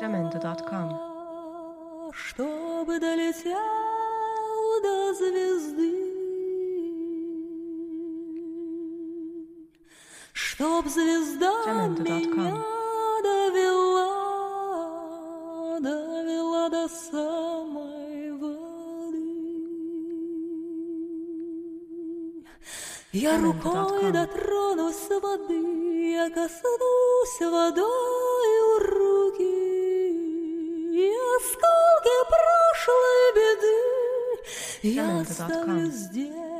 Jamendo.com. Чтобы долетел до звезды, Чтоб звезда меня довела, довела до самой воды. Я рукой дотронусь воды, я коснусь водою я оставлю здесь